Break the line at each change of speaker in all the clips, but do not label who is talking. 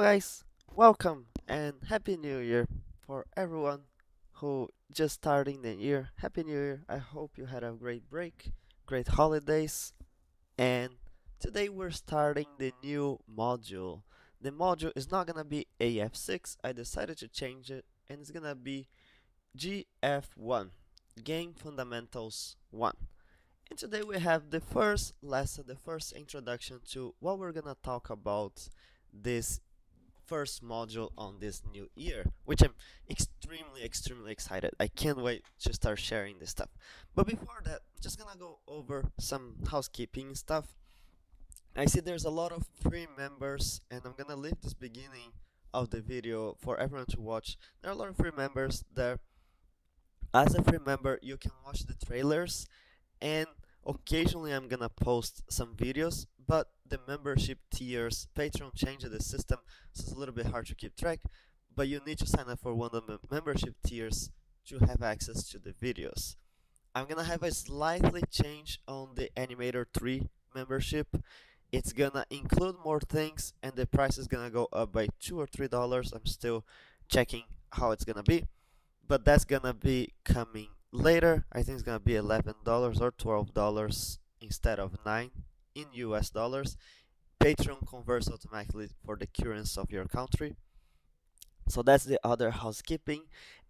Guys, welcome and happy new year for everyone who just starting the year. Happy new year. I hope you had a great break, great holidays. And today we're starting the new module. The module is not gonna be AF6. I decided to change it and it's gonna be GF1, Game Fundamentals 1. And today we have the first lesson, the first introduction to what we're gonna talk about this first module on this new year, which I'm extremely, extremely excited. I can't wait to start sharing this stuff. But before that, just gonna go over some housekeeping stuff. I see there's a lot of free members, and I'm gonna leave this beginning of the video for everyone to watch. There are a lot of free members there. As a free member, you can watch the trailers, and occasionally I'm gonna post some videos, but the membership tiers, Patreon changed the system, so it's a little bit hard to keep track, but you need to sign up for one of the membership tiers to have access to the videos. I'm gonna have a slightly change on the Animator 3 membership. It's gonna include more things and the price is gonna go up by two or three dollars. I'm still checking how it's gonna be, but that's gonna be coming later. I think it's gonna be eleven dollars or twelve dollars instead of nine in mm. US dollars. Patreon converts automatically for the currency of your country. So that's the other housekeeping.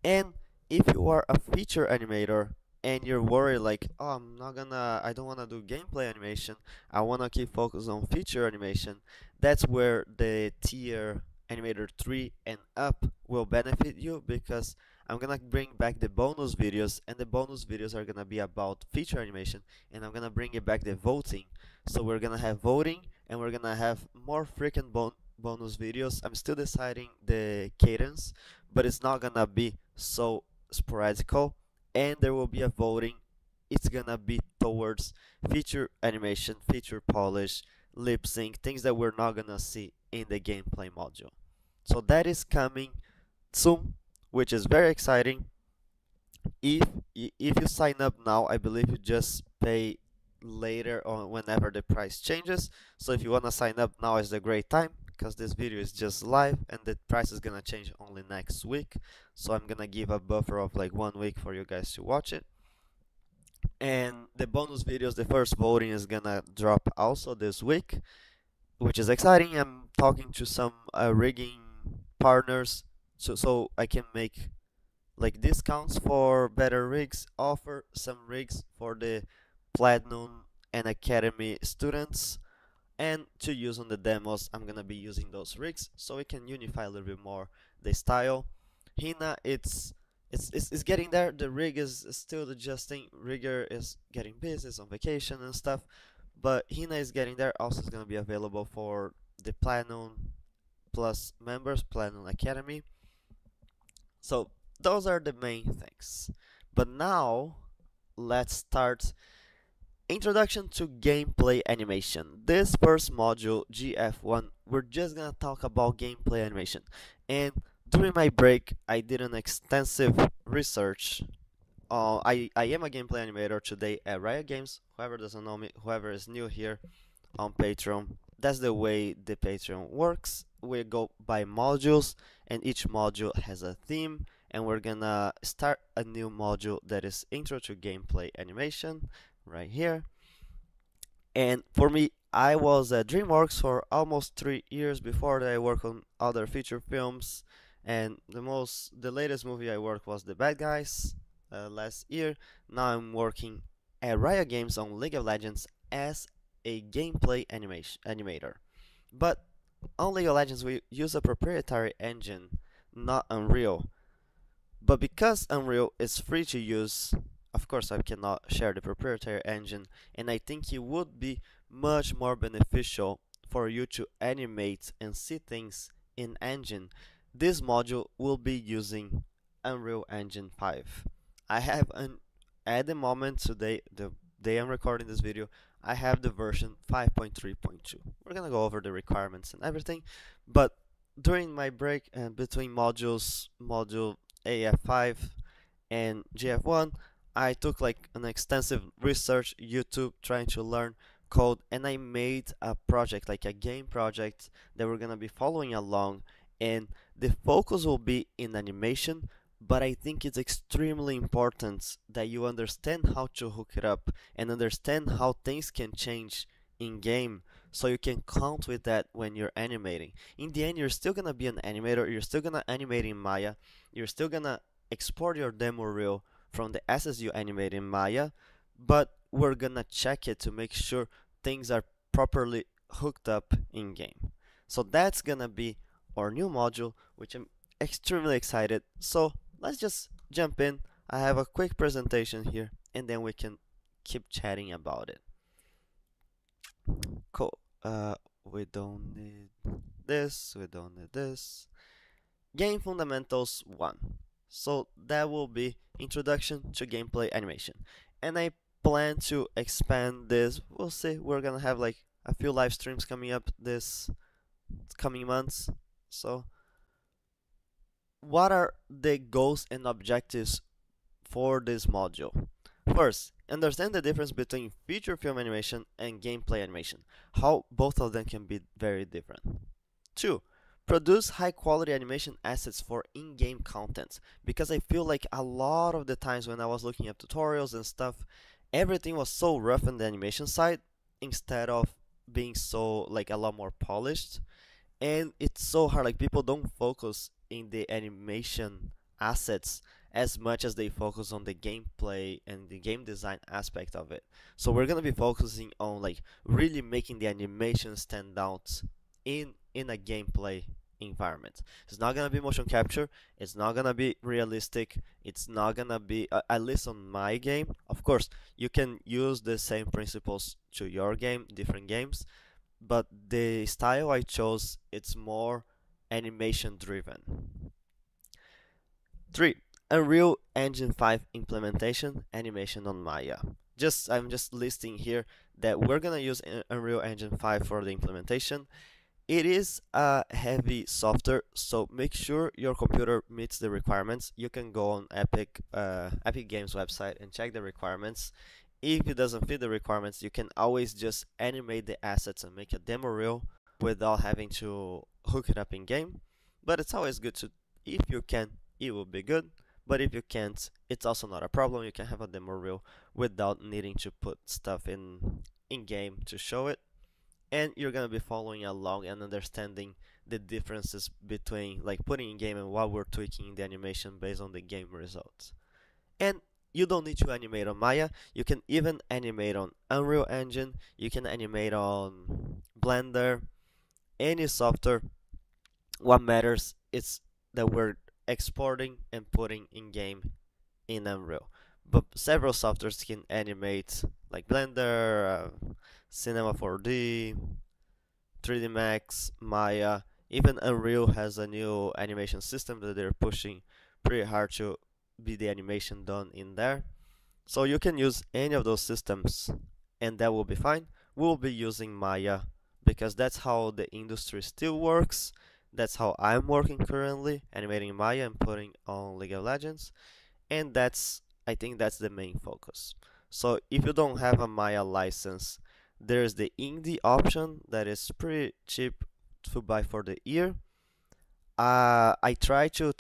And if you are a feature animator and you're worried like, oh, I'm not gonna, I don't wanna do gameplay animation. I wanna keep focus on feature animation. That's where the tier animator 3 and up will benefit you because I'm gonna bring back the bonus videos and the bonus videos are gonna be about feature animation and I'm gonna bring it back the voting so we're gonna have voting and we're gonna have more frequent bon bonus videos. I'm still deciding the cadence but it's not gonna be so sporadical and there will be a voting. It's gonna be towards feature animation feature polish lip sync things that we're not gonna see in the gameplay module. So that is coming soon which is very exciting. If if you sign up now, I believe you just pay later on whenever the price changes. So if you want to sign up now is the great time because this video is just live and the price is gonna change only next week. So I'm gonna give a buffer of like one week for you guys to watch it. And the bonus videos, the first voting is gonna drop also this week, which is exciting. I'm talking to some uh, rigging partners so so I can make like discounts for better rigs offer some rigs for the platinum and academy students and to use on the demos I'm gonna be using those rigs so we can unify a little bit more the style. Hina it's it's, it's, it's getting there. The rig is, still adjusting. Rigger is getting busy on vacation and stuff but Hina is getting there. Also is gonna be available for the platinum plus members platinum academy. So those are the main things. But now let's start Introduction to Gameplay Animation. This first module, GF1, we're just gonna talk about gameplay animation. And during my break, I did an extensive research. Uh, I, I am a gameplay animator today at Riot Games. Whoever doesn't know me, whoever is new here on Patreon, that's the way the Patreon works. We go by modules and each module has a theme and we're gonna start a new module that is intro to gameplay animation right here. And for me I was at DreamWorks for almost three years before that I worked on other feature films. And the most the latest movie I worked was The Bad Guys uh, last year. Now I'm working at Riot Games on League of Legends as a gameplay animation animator. But on League of Legends we use a proprietary engine, not Unreal. But because Unreal is free to use, course I cannot share the proprietary engine and I think it would be much more beneficial for you to animate and see things in engine. This module will be using Unreal Engine 5. I have an at the moment today the day I'm recording this video I have the version 5.3.2. We're gonna go over the requirements and everything, but during my break and between modules, module AF5 and GF1, I took like an extensive research YouTube trying to learn code and I made a project, like a game project that we're gonna be following along and the focus will be in animation, but I think it's extremely important that you understand how to hook it up and understand how things can change in game so you can count with that when you're animating. In the end, you're still gonna be an animator, you're still gonna animate in Maya, you're still gonna export your demo reel from the you animate in Maya, but we're gonna check it to make sure things are properly hooked up in game. So that's gonna be our new module, which I'm extremely excited. So let's just jump in. I have a quick presentation here and then we can keep chatting about it. Cool. Uh, we don't need this, we don't need this. Game Fundamentals 1. So that will be Introduction to Gameplay Animation. And I plan to expand this. We'll see. We're gonna have like a few live streams coming up this coming months. So what are the goals and objectives for this module? First, understand the difference between feature film animation and gameplay animation, how both of them can be very different. 2. Produce high quality animation assets for in-game content because I feel like a lot of the times when I was looking at tutorials and stuff, everything was so rough on the animation side instead of being so like a lot more polished and it's so hard like people don't focus in the animation assets as much as they focus on the gameplay and the game design aspect of it. So we're gonna be focusing on like really making the animation stand out in in a gameplay environment. It's not gonna be motion capture. It's not gonna be realistic. It's not gonna be uh, at least on my game. Of course, you can use the same principles to your game, different games, but the style I chose it's more animation driven. 3. Unreal Engine 5 implementation animation on Maya. Just I'm just listing here that we're gonna use Unreal Engine 5 for the implementation. It is a heavy software, so make sure your computer meets the requirements. You can go on Epic uh, Epic Games website and check the requirements. If it doesn't fit the requirements, you can always just animate the assets and make a demo reel without having to hook it up in game. But it's always good to, if you can, it will be good but if you can't it's also not a problem you can have a demo reel without needing to put stuff in in game to show it and you're gonna be following along and understanding the differences between like putting in game and what we're tweaking the animation based on the game results. And you don't need to animate on Maya. You can even animate on Unreal Engine. You can animate on Blender. Any software what matters is that we're exporting and putting in game in Unreal. But several softwares can animate like Blender, uh, Cinema 4D, 3D Max, Maya. Even Unreal has a new animation system that they're pushing pretty hard to be the animation done in there. So you can use any of those systems and that will be fine. We'll be using Maya because that's how the industry still works that's how I'm working currently, animating Maya and putting on League of Legends. And that's, I think that's the main focus. So if you don't have a Maya license, there's the indie option that is pretty cheap to buy for the year. Uh, I try to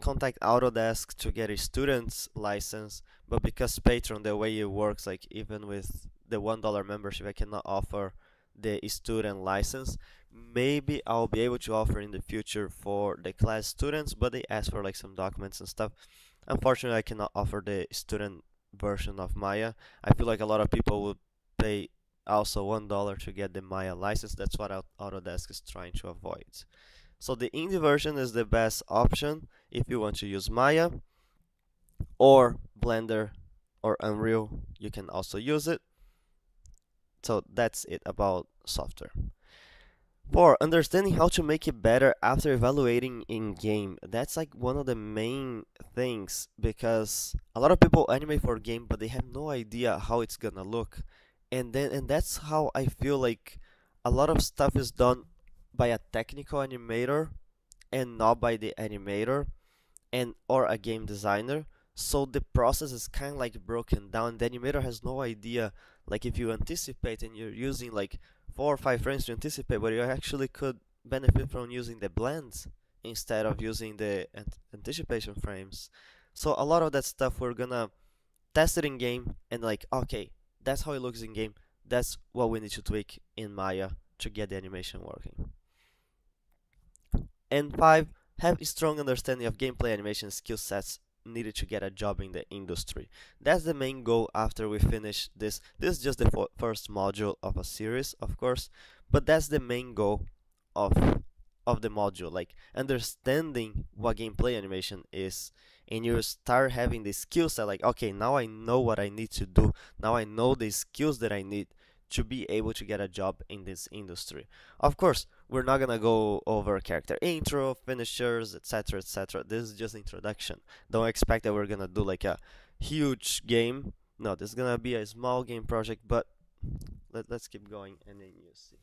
contact Autodesk to get a student's license, but because Patreon, the way it works, like even with the $1 membership, I cannot offer the student license. Maybe I'll be able to offer in the future for the class students but they ask for like some documents and stuff. Unfortunately I cannot offer the student version of Maya. I feel like a lot of people would pay also one dollar to get the Maya license that's what Autodesk is trying to avoid so the indie version is the best option if you want to use Maya or Blender or Unreal you can also use it so that's it about software. For Understanding how to make it better after evaluating in game. That's like one of the main things because a lot of people animate for game but they have no idea how it's gonna look. And then and that's how I feel like a lot of stuff is done by a technical animator and not by the animator and or a game designer. So the process is kind of like broken down. The animator has no idea like if you anticipate and you're using like four or five frames to anticipate, but you actually could benefit from using the blends instead of using the anticipation frames. So a lot of that stuff we're gonna test it in game and like okay, that's how it looks in game. That's what we need to tweak in Maya to get the animation working. And five, have a strong understanding of gameplay animation skill sets needed to get a job in the industry. That's the main goal after we finish this. This is just the first module of a series, of course, but that's the main goal of of the module, like understanding what gameplay animation is, and you start having the skill set. Like, okay, now I know what I need to do. Now I know the skills that I need to be able to get a job in this industry. Of course, we're not gonna go over character intro, finishers, etc., etc. This is just introduction. Don't expect that we're gonna do like a huge game. No, this is gonna be a small game project, but let, let's keep going and then you see.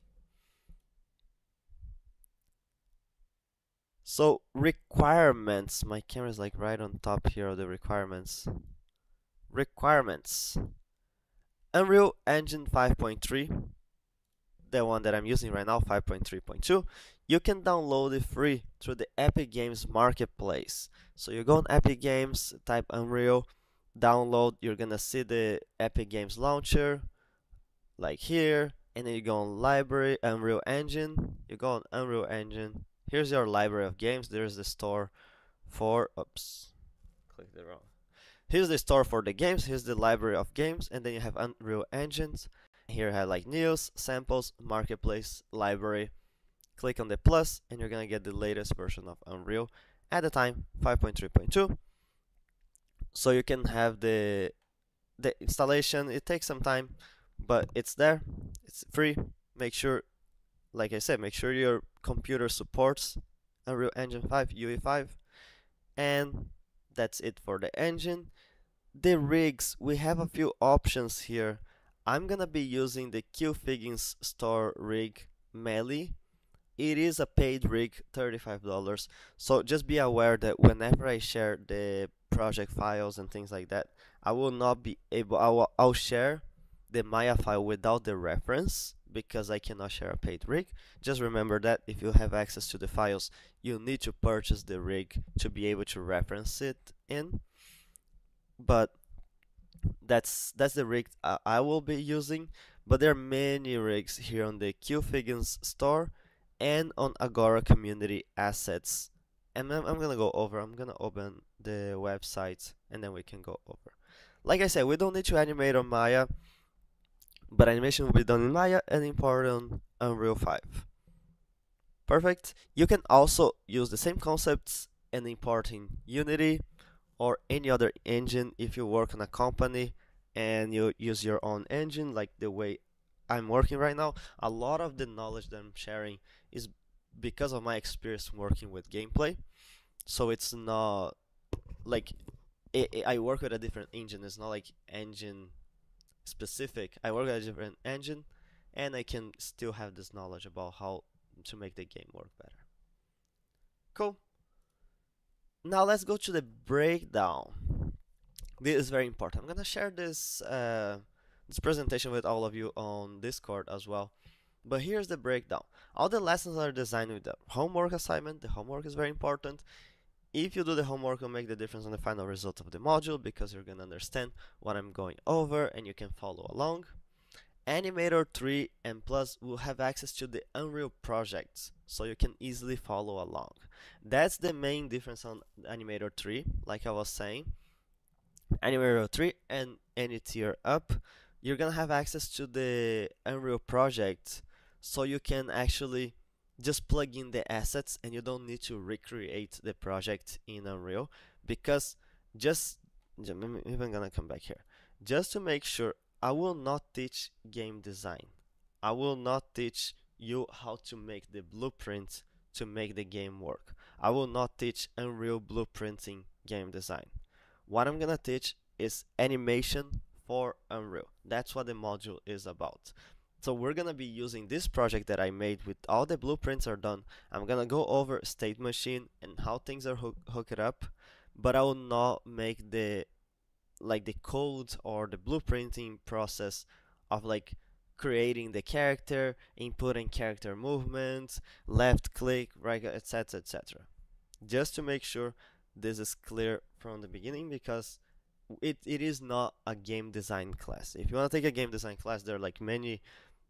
So requirements, my camera is like right on top here of the requirements. Requirements. Unreal Engine 5.3, the one that I'm using right now, 5.3.2, you can download it free through the Epic Games Marketplace. So you go on Epic Games, type Unreal, download, you're gonna see the Epic Games launcher, like here, and then you go on Library, Unreal Engine, you go on Unreal Engine, here's your library of games, there's the store for, oops, click the wrong, Here's the store for the games, here's the library of games, and then you have Unreal Engines. Here I have like news, samples, marketplace, library. Click on the plus and you're gonna get the latest version of Unreal at the time 5.3.2. So you can have the the installation. It takes some time, but it's there. It's free. Make sure, like I said, make sure your computer supports Unreal Engine 5, UE5, and that's it for the engine. The rigs we have a few options here. I'm gonna be using the Kiel Figgins store rig Melee. It is a paid rig $35 so just be aware that whenever I share the project files and things like that I will not be able I will, I'll share the Maya file without the reference because I cannot share a paid rig. Just remember that if you have access to the files, you need to purchase the rig to be able to reference it in. But that's that's the rig I, will be using. But there are many rigs here on the Kiel Figgins store and on Agora Community Assets. And I'm, I'm gonna go over. I'm gonna open the website and then we can go over. Like I said, we don't need to animate on Maya but animation will be done in Maya and imported on Unreal 5. Perfect. You can also use the same concepts and import in Unity or any other engine if you work on a company and you use your own engine like the way I'm working right now. A lot of the knowledge that I'm sharing is because of my experience working with gameplay. So it's not like it, it, I work with a different engine. It's not like engine specific. I work at a different engine and I can still have this knowledge about how to make the game work better. Cool. Now let's go to the breakdown. This is very important. I'm gonna share this uh, this presentation with all of you on Discord as well. But here's the breakdown. All the lessons are designed with the homework assignment. The homework is very important. If you do the homework, you'll make the difference on the final result of the module because you're going to understand what I'm going over and you can follow along. Animator 3 and Plus will have access to the Unreal projects, so you can easily follow along. That's the main difference on Animator 3, like I was saying. Animator 3 and any tier up, you're gonna have access to the Unreal project, so you can actually just plug in the assets and you don't need to recreate the project in Unreal because just I'm even gonna come back here. Just to make sure I will not teach game design. I will not teach you how to make the blueprint to make the game work. I will not teach Unreal blueprinting game design. What I'm gonna teach is animation for Unreal. That's what the module is about so we're gonna be using this project that I made with all the blueprints are done. I'm gonna go over state machine and how things are hook hooked up, but I will not make the like the code or the blueprinting process of like creating the character, inputting character movements, left click, right, etc., etc. Just to make sure this is clear from the beginning because it, it is not a game design class. If you want to take a game design class, there are like many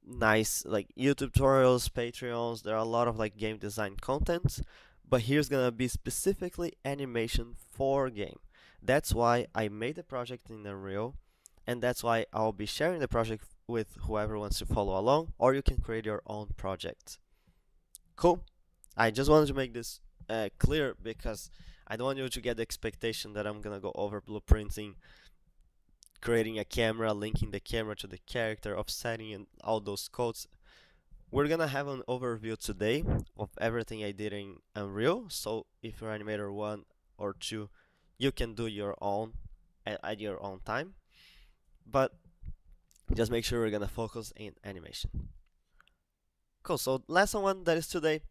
nice like YouTube tutorials, Patreons. There are a lot of like game design content, but here's gonna be specifically animation for game. That's why I made the project in Unreal, and that's why I'll be sharing the project with whoever wants to follow along, or you can create your own project. Cool. I just wanted to make this uh, clear because I don't want you to get the expectation that I'm gonna go over blueprinting, creating a camera, linking the camera to the character, offsetting, and all those codes. We're gonna have an overview today of everything I did in Unreal. So if you're animator one or two, you can do your own at, your own time. But just make sure we're gonna focus in animation. Cool, so lesson one that is today,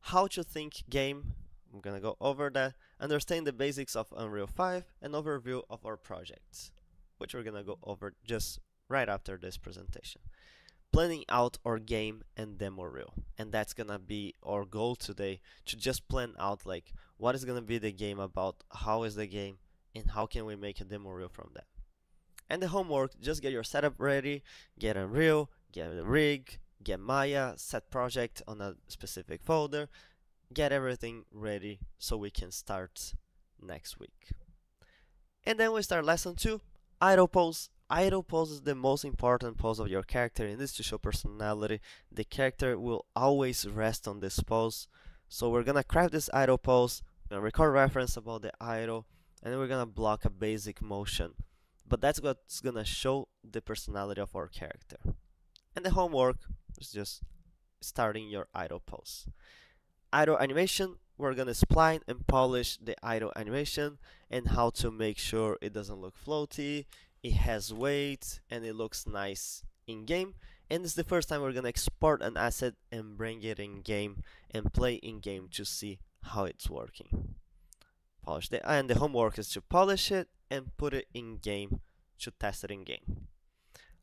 how to think game. I'm gonna go over that, understand the basics of Unreal 5 and overview of our projects, which we're gonna go over just right after this presentation. Planning out our game and demo reel, and that's gonna be our goal today to just plan out like what is gonna be the game about, how is the game, and how can we make a demo reel from that. And the homework, just get your setup ready, get a reel, get a rig, get Maya, set project on a specific folder, get everything ready so we can start next week. And then we start lesson 2, idle pose. Idle pose is the most important pose of your character in this to show personality. The character will always rest on this pose. So we're gonna craft this idle pose, we're gonna record reference about the idle, and we're gonna block a basic motion but that's what's gonna show the personality of our character. And the homework is just starting your idle pose. Idle animation, we're gonna spline and polish the idle animation and how to make sure it doesn't look floaty, it has weight, and it looks nice in game. And it's the first time we're gonna export an asset and bring it in game and play in game to see how it's working. Polish the and the homework is to polish it and put it in game to test it in game.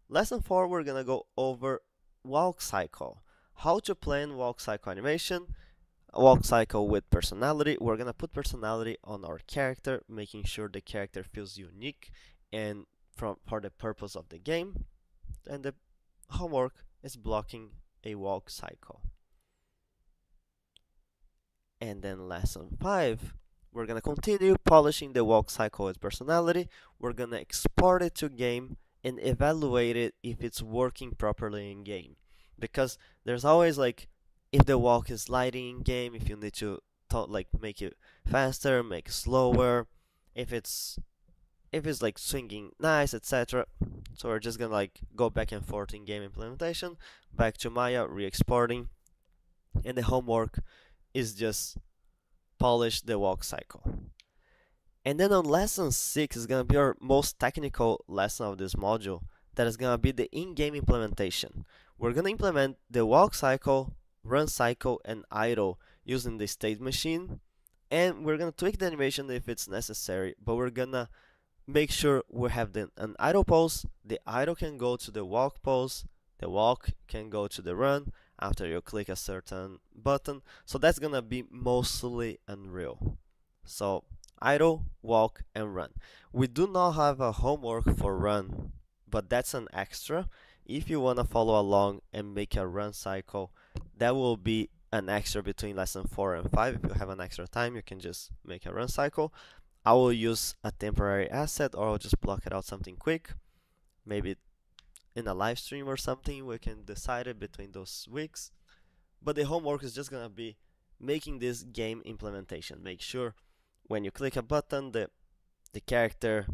Lesson 4 we're gonna go over walk cycle. How to plan walk cycle animation, walk cycle with personality. We're gonna put personality on our character, making sure the character feels unique and from for the purpose of the game. And the homework is blocking a walk cycle. And then lesson 5 we're gonna continue polishing the walk cycle with personality. We're gonna export it to game and evaluate it if it's working properly in game. Because there's always like if the walk is sliding in game, if you need to like make it faster, make it slower, if it's if it's like swinging nice, etc. So we're just gonna like go back and forth in game implementation, back to Maya, re-exporting, and the homework is just polish the walk cycle. And then on lesson 6 is to be our most technical lesson of this module that is to be the in-game implementation. We're to implement the walk cycle, run cycle, and idle using the state machine. And we're to tweak the animation if it's necessary, but we're to make sure we have the, an idle pose. The idle can go to the walk pose, the walk can go to the run, after you click a certain button. So that's gonna be mostly Unreal. So idle, walk, and run. We do not have a homework for run, but that's an extra. If you wanna follow along and make a run cycle, that will be an extra between lesson 4 and 5. If you have an extra time, you can just make a run cycle. I will use a temporary asset or I'll just block it out something quick. Maybe in a live stream or something we can decide it between those weeks but the homework is just gonna be making this game implementation make sure when you click a button the the character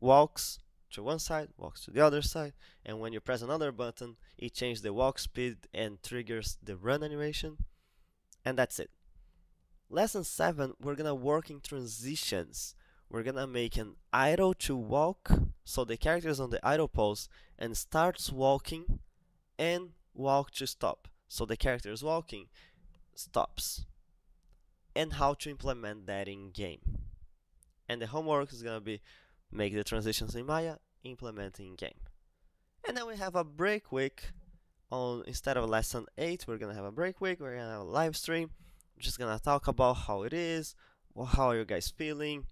walks to one side walks to the other side and when you press another button it changes the walk speed and triggers the run animation and that's it. Lesson 7 we're gonna work in transitions. We're gonna make an idle to walk so the character is on the idle pose and starts walking and walk to stop so the character is walking stops. And how to implement that in game. And the homework is gonna be make the transitions in Maya implement in game And then we have a break week on instead of lesson 8, we're gonna have a break week, we're gonna have a live stream. I'm just gonna talk about how it is, well, how are you guys feeling,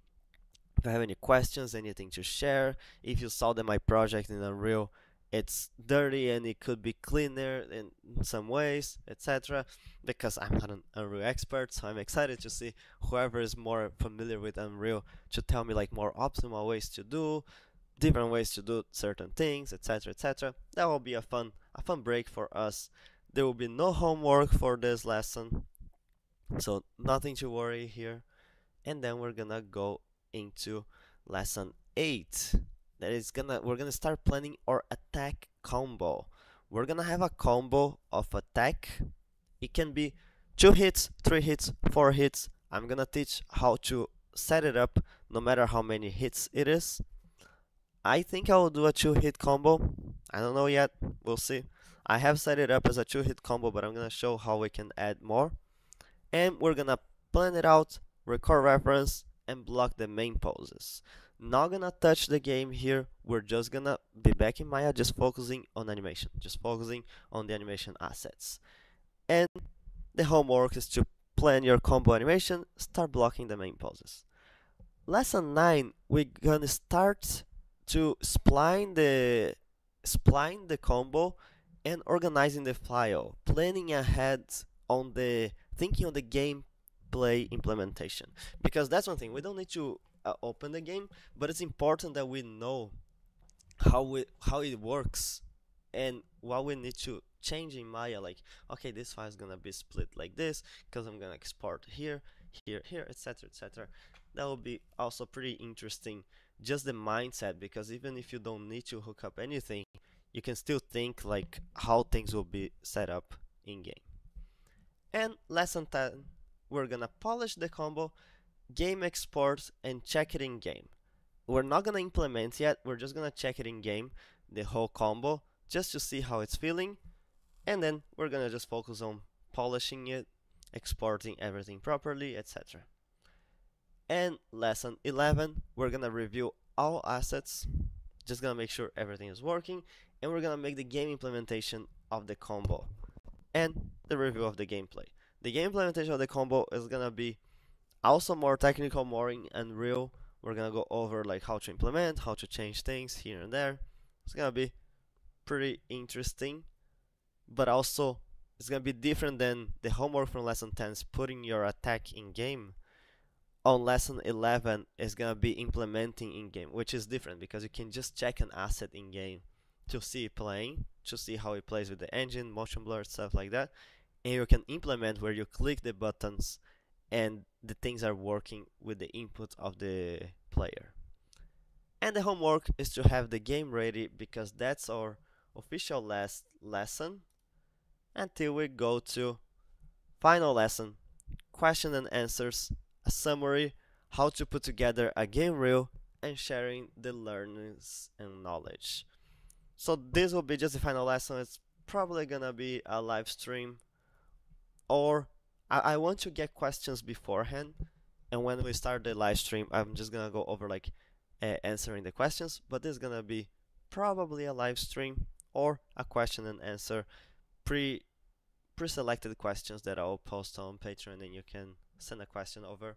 if you have any questions, anything to share, if you saw that my project in Unreal it's dirty and it could be cleaner in some ways, etc. Because I'm not an Unreal expert, so I'm excited to see whoever is more familiar with Unreal to tell me like more optimal ways to do, different ways to do certain things, etc., etc. That will be a fun, a fun break for us. There will be no homework for this lesson, so nothing to worry here. And then we're gonna go into lesson eight that is gonna we're gonna start planning our attack combo. We're gonna have a combo of attack. It can be two hits, three hits, four hits. I'm gonna teach how to set it up no matter how many hits it is. I think I will do a two hit combo. I don't know yet. We'll see. I have set it up as a two hit combo, but I'm gonna show how we can add more. And we're gonna plan it out, record reference, and block the main poses not gonna touch the game here we're just gonna be back in Maya just focusing on animation just focusing on the animation assets and the homework is to plan your combo animation start blocking the main poses lesson 9 we're gonna start to spline the spline the combo and organizing the file planning ahead on the thinking on the gameplay implementation because that's one thing we don't need to uh, open the game, but it's important that we know how we how it works and what we need to change in Maya. Like, okay, this file is gonna be split like this because I'm gonna export here, here, here, etc., etc. That will be also pretty interesting. Just the mindset, because even if you don't need to hook up anything, you can still think like how things will be set up in game. And lesson 10, we're gonna polish the combo game export and check it in game. We're not gonna implement yet, we're just gonna check it in game, the whole combo, just to see how it's feeling, and then we're gonna just focus on polishing it, exporting everything properly, etc. And lesson 11, we're gonna review all assets, just gonna make sure everything is working, and we're gonna make the game implementation of the combo and the review of the gameplay. The game implementation of the combo is gonna be also more technical, more in Unreal. We're gonna go over like how to implement, how to change things here and there. It's gonna be pretty interesting, but also it's gonna be different than the homework from lesson 10 is putting your attack in game. On lesson 11 is gonna be implementing in game, which is different because you can just check an asset in game to see it playing, to see how it plays with the engine, motion blur, stuff like that. And you can implement where you click the buttons and the things are working with the input of the player. And the homework is to have the game ready because that's our official last lesson until we go to final lesson, question and answers, a summary, how to put together a game reel, and sharing the learnings and knowledge. So this will be just the final lesson. It's probably gonna be a live stream or I, I want to get questions beforehand, and when we start the live stream, I'm just gonna go over like uh, answering the questions. But this is gonna be probably a live stream or a question and answer pre pre-selected questions that I'll post on Patreon, and you can send a question over.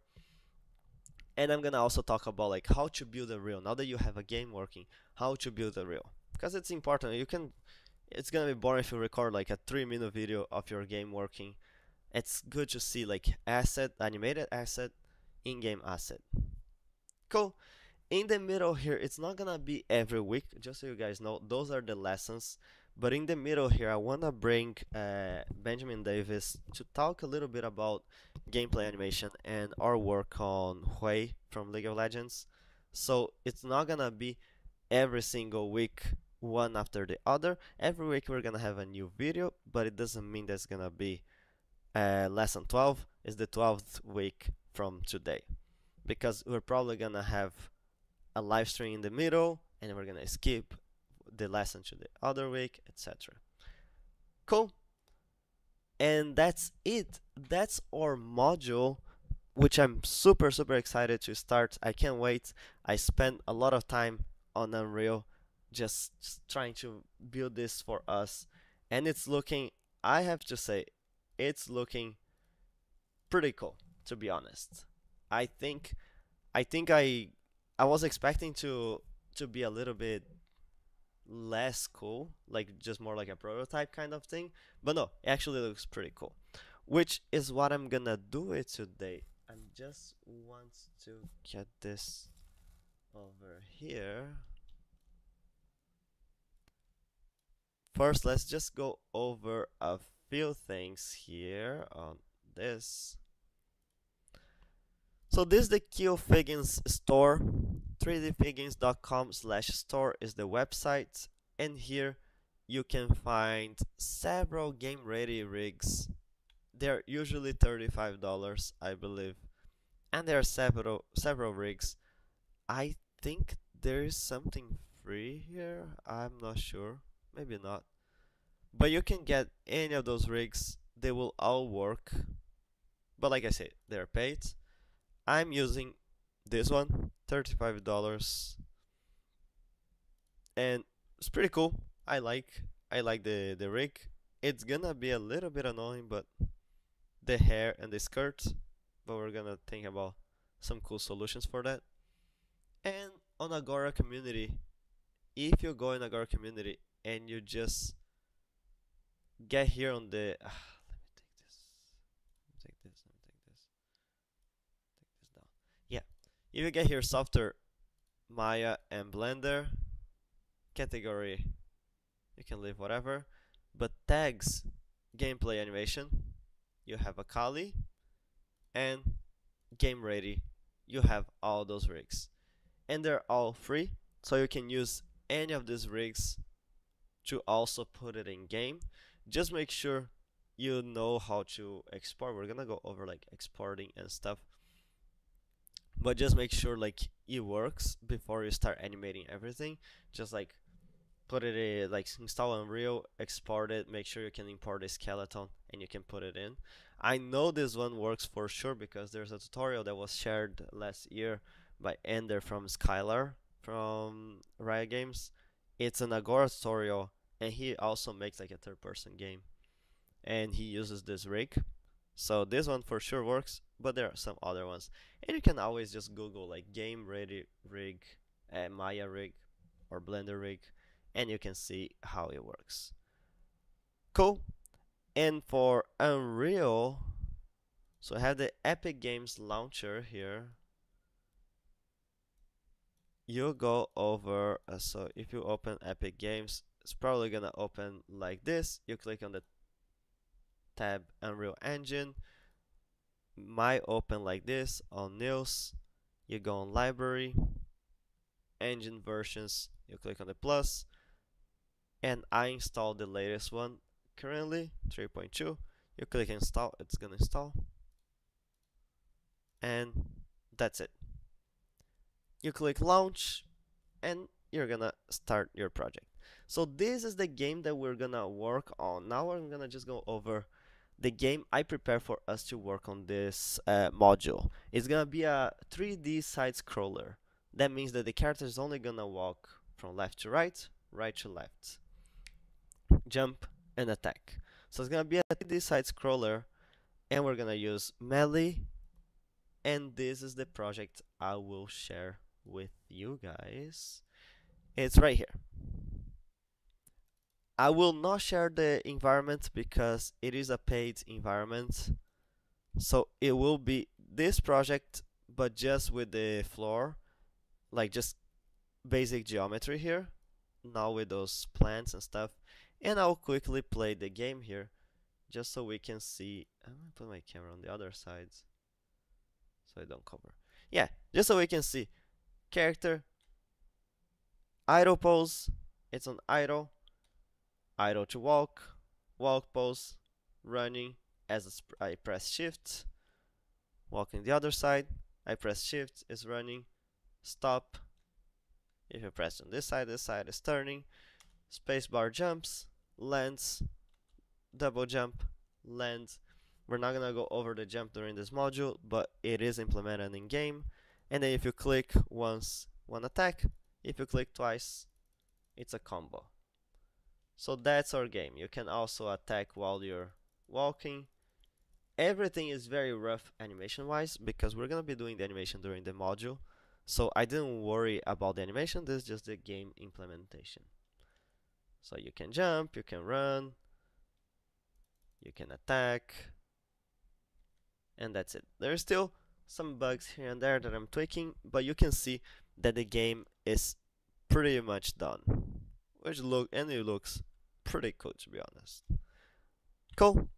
And I'm gonna also talk about like how to build a reel. Now that you have a game working, how to build a reel because it's important. You can. It's gonna be boring if you record like a three-minute video of your game working it's good to see like asset, animated asset, in-game asset. Cool. In the middle here, it's not gonna be every week, just so you guys know, those are the lessons. But in the middle here, I wanna bring uh, Benjamin Davis to talk a little bit about gameplay animation and our work on Hwei from League of Legends. So it's not gonna be every single week one after the other. Every week we're gonna have a new video, but it doesn't mean that's gonna be uh, lesson 12 is the 12th week from today because we're probably gonna have a live stream in the middle and we're gonna skip the lesson to the other week etc cool. And that's it. That's our module which i'm super super excited to start. I can't wait. I spent a lot of time on unreal just, trying to build this for us. And it's looking I have to say it's looking pretty cool to be honest. I think I think I I was expecting to to be a little bit less cool, like just more like a prototype kind of thing. But no, it actually looks pretty cool. Which is what I'm gonna do it today. I just want to get this over here. First, let's just go over a few things here on this. So this is the Kiel Figgins store. 3dfiggins.com slash store is the website and here you can find several game ready rigs. They're usually $35 I believe and there are several several rigs. I think there is something free here. I'm not sure. Maybe not. But you can get any of those rigs. They will all work. But like I said, they're paid. I'm using this one, $35. And it's pretty cool. I like I like the, the rig. It's gonna be a little bit annoying, but the hair and the skirt, but we're gonna think about some cool solutions for that. And on Agora community, if you go in Agora community and you just get here on the ah, If you get here software, Maya and Blender, category, you can leave whatever, but tags, gameplay animation, you have Akali, and game ready, you have all those rigs. And they're all free, so you can use any of these rigs to also put it in game. Just make sure you know how to export. We're gonna go over like exporting and stuff but just make sure like it works before you start animating everything. Just like put it in like install unreal export it make sure you can import a skeleton and you can put it in. I know this one works for sure because there's a tutorial that was shared last year by ender from skylar from riot games. It's an agora tutorial and he also makes like a third person game. And he uses this rig so this one for sure works, but there are some other ones. And you can always just Google like game ready rig, uh, Maya rig, or Blender rig, and you can see how it works. Cool. And for Unreal, so I have the Epic Games launcher here. You go over, uh, so if you open Epic Games, it's probably gonna open like this. You click on the tab Unreal Engine. Might open like this on News. You go on library engine versions you click on the plus. And I installed the latest one currently 3.2 you click install it's gonna install. And that's it. You click launch and you're gonna start your project. So this is the game that we're gonna work on. Now I'm gonna just go over the game I prepare for us to work on this uh, module. It's gonna be a 3D side scroller. That means that the character is only gonna walk from left to right, right to left, jump and attack. So it's gonna be a 3D side scroller and we're gonna use melee and this is the project I will share with you guys. It's right here. I will not share the environment because it is a paid environment. So it will be this project, but just with the floor, like just basic geometry here, now with those plants and stuff. And I'll quickly play the game here, just so we can see. I'm gonna put my camera on the other side, so I don't cover. Yeah, just so we can see. Character, idle pose, it's on idle idle to walk, walk pose, running as I press shift, walking the other side, I press shift is running, stop, if you press on this side, this side is turning, spacebar jumps, lands, double jump, lands. We're not gonna go over the jump during this module, but it is implemented in game. And then if you click once, one attack. If you click twice, it's a combo. So that's our game. You can also attack while you're walking. Everything is very rough animation wise because we're gonna be doing the animation during the module. So I didn't worry about the animation, this is just the game implementation. So you can jump, you can run, you can attack, and that's it. There's still some bugs here and there that I'm tweaking, but you can see that the game is pretty much done. Which look and it looks pretty cool to be honest. Cool.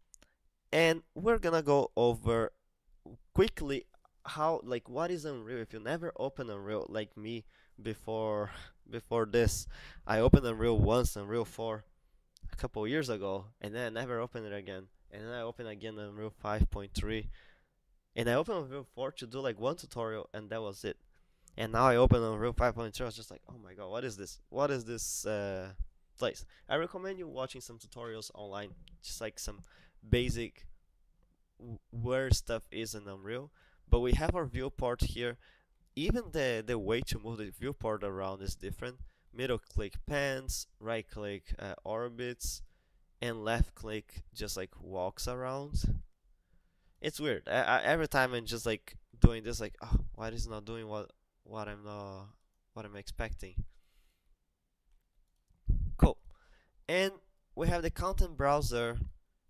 And we're gonna go over quickly how like what is Unreal if you never open Unreal like me before before this. I opened Unreal once, Unreal 4 a couple years ago and then I never opened it again. And then I opened again Unreal 5.3 and I opened Unreal 4 to do like one tutorial and that was it. And now I open on Unreal 5.2 I was just like, oh my god, what is this? What is this uh, place? I recommend you watching some tutorials online, just like some basic where stuff is in Unreal. But we have our viewport here. Even the, the way to move the viewport around is different. Middle click pans, right click uh, orbits, and left click just like walks around it's weird. I, I, every time I'm just like doing this, like, oh, why is not doing what what I'm not what I'm expecting? Cool. And we have the content browser.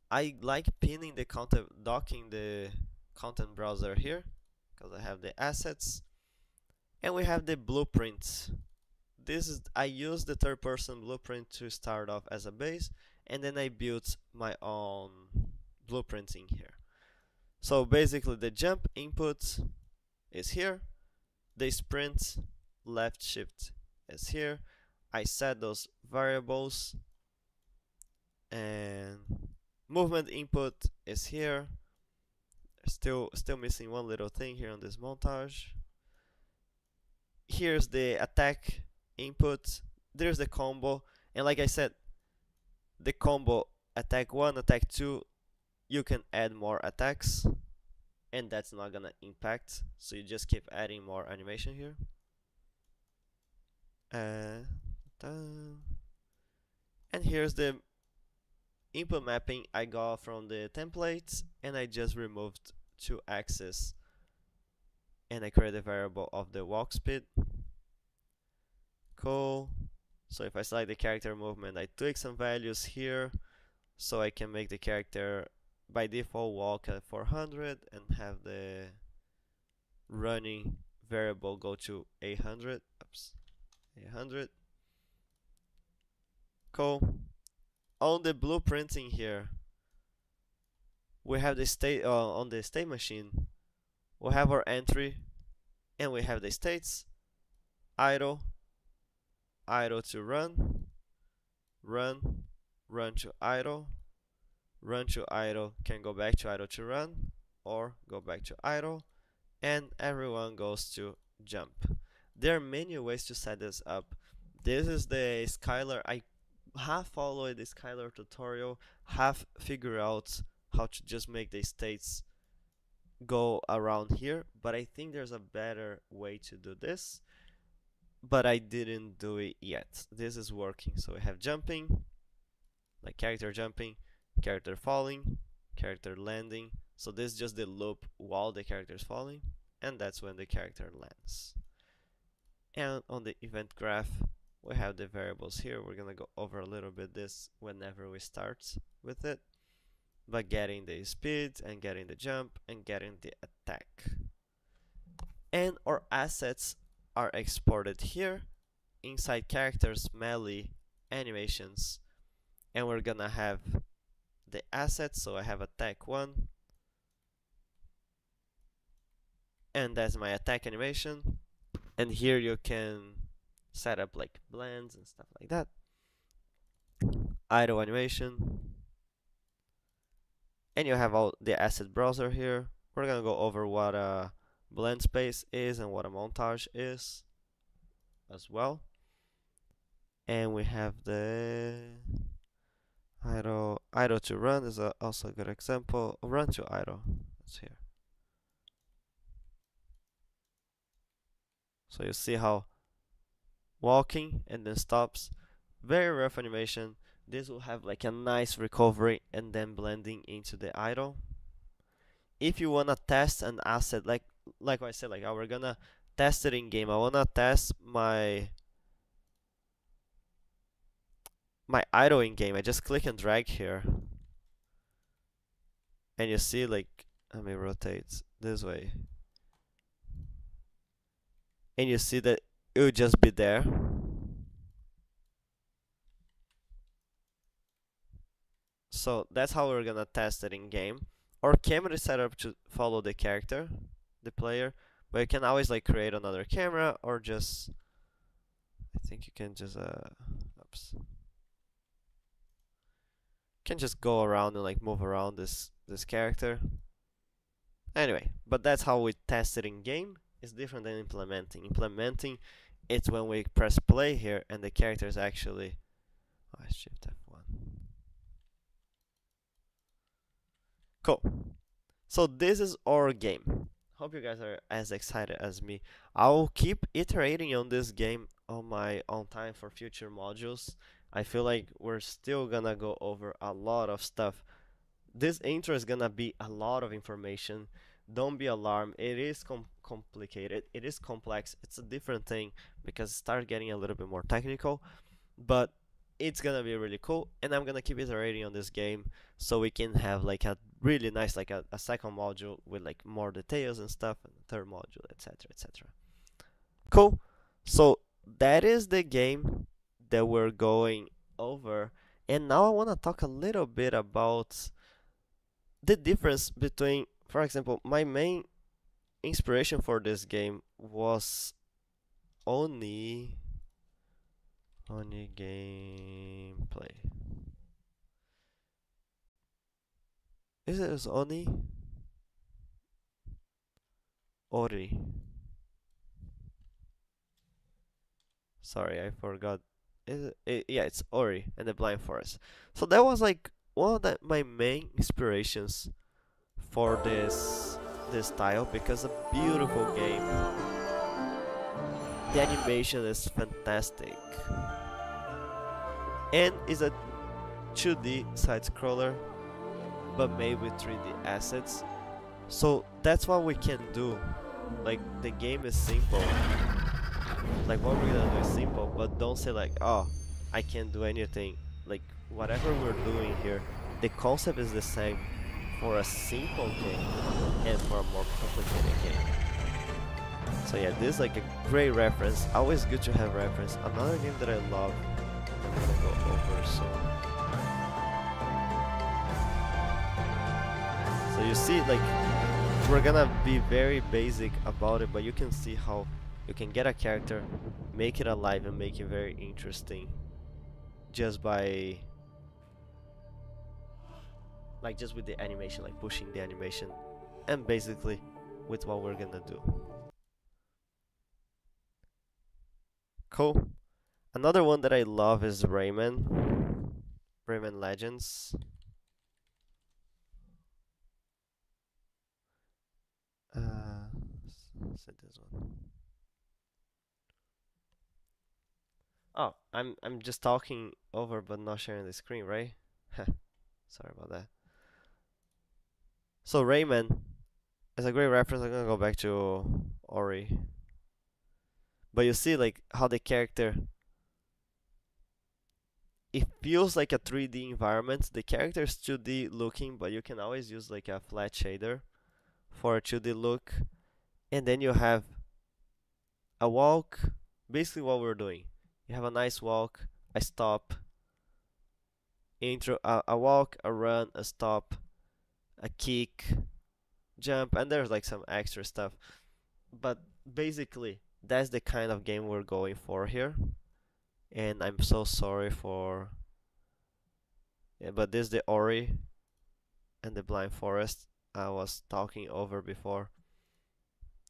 I like pinning the content, docking the content browser here because I have the assets, and we have the blueprints. This is I use the third-person blueprint to start off as a base, and then I built my own blueprint in here. So basically the jump input is here, the sprint left shift is here. I set those variables and movement input is here. Still still missing one little thing here on this montage. Here's the attack input. There's the combo and like I said the combo attack 1, attack 2 you can add more attacks and that's not gonna impact so you just keep adding more animation here. Uh, and here's the input mapping I got from the templates and I just removed two axes and I created a variable of the walk speed. Cool. So if I select the character movement I tweak some values here so I can make the character by default walk at 400 and have the running variable go to 800 oops 800 cool. On the blueprinting here we have the state uh, on the state machine we have our entry and we have the states. Idle idle to run run run to idle run to idle can go back to idle to run or go back to idle and everyone goes to jump. There are many ways to set this up. This is the Skylar. I half followed the Skylar tutorial, half figure out how to just make the states go around here, but I think there's a better way to do this, but I didn't do it yet. This is working. So we have jumping, like character jumping, character falling, character landing. So this is just the loop while the character is falling, and that's when the character lands. And on the event graph, we have the variables here. We're gonna go over a little bit this whenever we start with it, but getting the speed and getting the jump and getting the attack. And our assets are exported here inside characters melee animations and we're gonna have the assets so I have attack 1 and that's my attack animation. And here you can set up like blends and stuff like that. Idle animation. And you have all the asset browser here. We're gonna go over what a blend space is and what a montage is as well. And we have the idle idle to run is a, also a good example run to idle it's here so you see how walking and then stops very rough animation. This will have like a nice recovery and then blending into the idle. If you wanna test an asset, like like I said, like I we're gonna test it in game. I wanna test my my idle in game. I just click and drag here, and you see like let me rotate this way, and you see that it will just be there. So that's how we're gonna test it in game. Our camera is set up to follow the character, the player, but you can always like create another camera or just I think you can just uh oops can just go around and like move around this this character. Anyway but that's how we test it in game it's different than implementing. Implementing it's when we press play here and the character is actually oh, shift F1 cool. So this is our game. Hope you guys are as excited as me. I'll keep iterating on this game on my own time for future modules I feel like we're still gonna go over a lot of stuff. This intro is gonna be a lot of information. Don't be alarmed. It is com complicated. It is complex. It's a different thing because it starts getting a little bit more technical, but it's gonna be really cool. And I'm gonna keep iterating on this game so we can have like a really nice like a, a second module with like more details and stuff, and third module, etc., etc. Cool. So that is the game that we're going over. And now I want to talk a little bit about the difference between, for example, my main inspiration for this game was Oni Oni gameplay. Is it Oni? Ori. Sorry, I forgot it, yeah, it's Ori and the Blind Forest. So that was like one of the, my main inspirations for this this style because a beautiful game. The animation is fantastic. And is a 2D side scroller but made with 3D assets. So that's what we can do. Like the game is simple like what we're gonna do is simple, but don't say like, oh, I can't do anything. Like whatever we're doing here, the concept is the same for a simple game and for a more complicated game. So yeah, this is like a great reference. Always good to have reference. Another game that I love. I'm gonna go over soon. So you see, like, we're gonna be very basic about it, but you can see how you can get a character, make it alive and make it very interesting just by like just with the animation, like pushing the animation and basically with what we're gonna do. Cool. Another one that I love is Rayman. Rayman Legends. Uh, set this one. Oh, I'm I'm just talking over but not sharing the screen, right? Sorry about that. So Rayman is a great reference. I'm gonna go back to Ori. But you see like how the character it feels like a 3D environment. The character is 2D looking, but you can always use like a flat shader for a 2D look. And then you have a walk, basically what we're doing you have a nice walk, a stop, intro, a, a walk, a run, a stop, a kick, jump, and there's like some extra stuff. But basically, that's the kind of game we're going for here. And I'm so sorry for. Yeah, but this is the Ori and the Blind Forest I was talking over before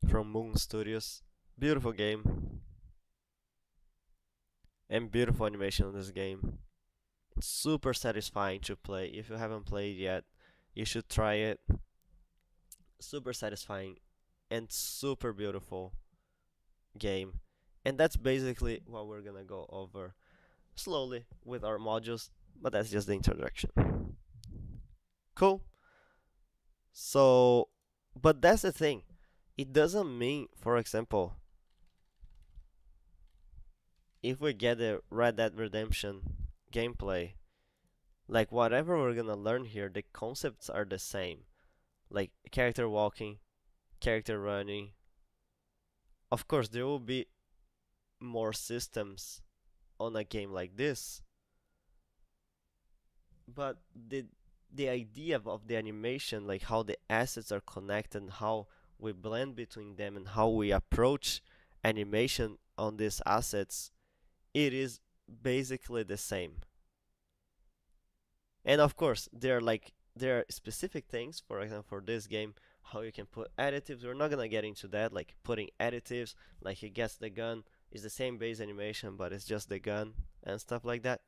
from Moon Studios. Beautiful game and beautiful animation on this game. It's super satisfying to play. If you haven't played yet, you should try it. Super satisfying and super beautiful game. And that's basically what we're gonna go over. slowly with our modules, but that's just the introduction. Cool. So, but that's the thing. It doesn't mean, for example, if we get the Red Dead Redemption gameplay, like whatever we're gonna learn here, the concepts are the same. Like character walking, character running. Of course, there will be more systems on a game like this, but the the idea of the animation, like how the assets are connected, and how we blend between them, and how we approach animation on these assets, it is basically the same. And of course, there are like there are specific things, for example, for this game, how you can put additives. We're not gonna get into that, like putting additives, like he gets the gun, is the same base animation, but it's just the gun and stuff like that.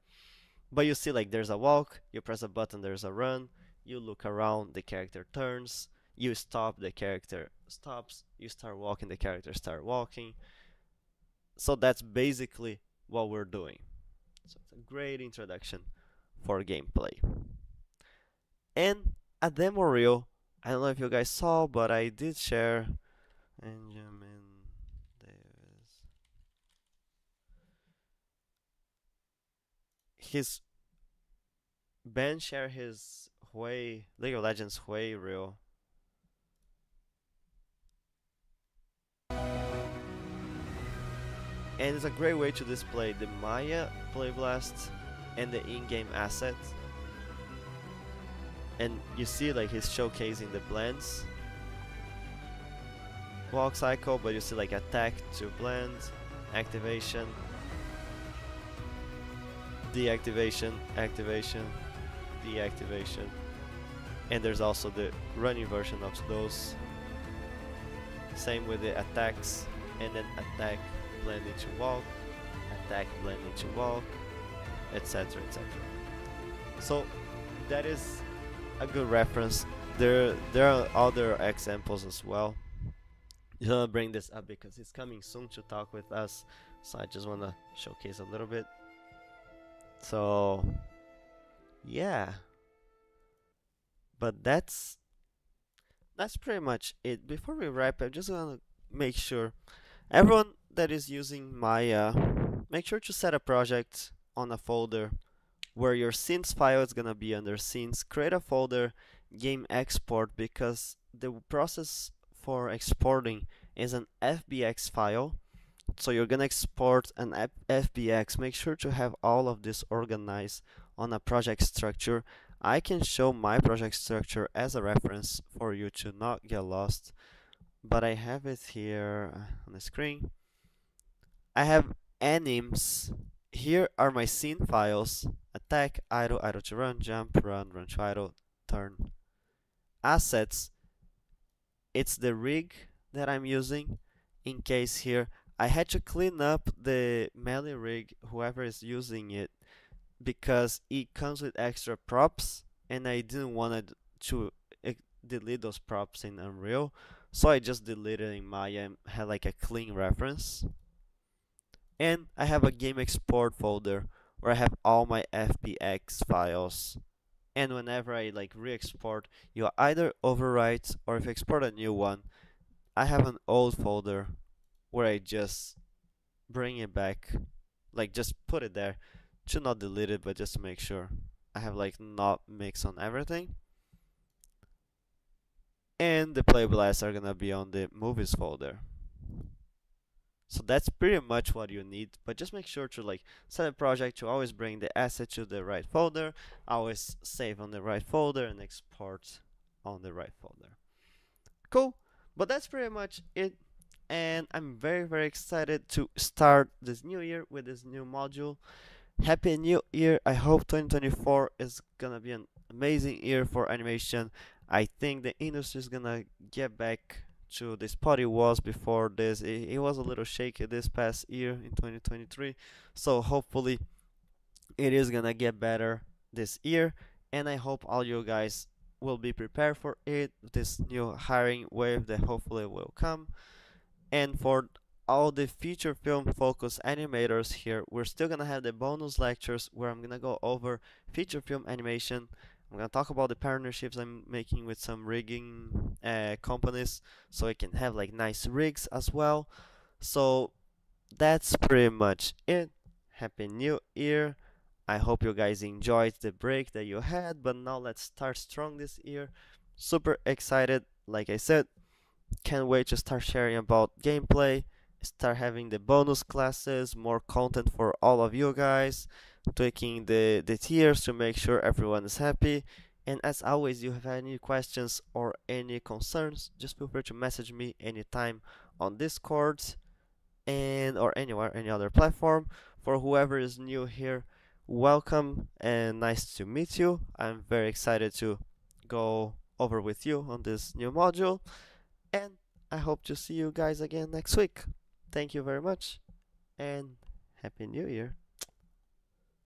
But you see, like there's a walk, you press a button, there's a run. You look around, the character turns. You stop, the character stops. You start walking, the character start walking. So that's basically what we're doing. So it's a great introduction for gameplay. And a demo reel, I don't know if you guys saw, but I did share Benjamin Davis. His Ben share his League of Legends Hwei reel. And it's a great way to display the Maya Playblast and the in-game assets and you see like he's showcasing the blends. Walk cycle but you see like attack to blend activation. Deactivation activation deactivation. And there's also the running version of those. Same with the attacks and then attack blend into walk attack blend into walk etc etc. So that is a good reference. There there are other examples as well. To bring this up because he's coming soon to talk with us so I just want to showcase a little bit. So yeah. But that's that's pretty much it. Before we wrap I'm just gonna make sure everyone that is using Maya uh, make sure to set a project on a folder where your scenes file is gonna be under scenes create a folder game export because the process for exporting is an FBX file. So you're gonna export an FBX make sure to have all of this organized on a project structure. I can show my project structure as a reference for you to not get lost but I have it here uh, on the screen I have anims here are my scene files. Attack, idle, idle to run, jump, run, run to idle, turn. Assets, it's the rig that I'm using. In case here I had to clean up the melee rig, whoever is using it, because it comes with extra props and I didn't want to eh, delete those props in Unreal, so I just deleted in Maya and had like a clean reference. And I have a game export folder where I have all my FBX files. And whenever I like re-export, you either overwrite or if you export a new one, I have an old folder where I just bring it back, like just put it there, to not delete it, but just to make sure I have like not mix on everything. And the playblasts are gonna be on the movies folder. So that's pretty much what you need, but just make sure to like set a project to always bring the asset to the right folder, always save on the right folder and export on the right folder. Cool, but that's pretty much it. And I'm very, very excited to start this new year with this new module. Happy New Year! I hope 2024 is gonna be an amazing year for animation. I think the industry is gonna get back to the spot it was before this. It, it was a little shaky this past year in 2023, so hopefully it is gonna get better this year. And I hope all you guys will be prepared for it. This new hiring wave that hopefully will come, and for all the feature film focused animators here, we're still gonna have the bonus lectures where I'm gonna go over feature film animation. I'm gonna talk about the partnerships I'm making with some rigging uh, companies so I can have like nice rigs as well. So that's pretty much it. Happy New Year. I hope you guys enjoyed the break that you had, but now let's start strong this year. Super excited, like I said. Can't wait to start sharing about gameplay, start having the bonus classes, more content for all of you guys, tweaking the, the tiers to make sure everyone is happy. And as always, you have any questions or any concerns, just feel free to message me anytime on Discord and or anywhere any other platform. For whoever is new here welcome and nice to meet you. I'm very excited to go over with you on this new module. And i hope to see you guys again next week. Thank you very much and happy new year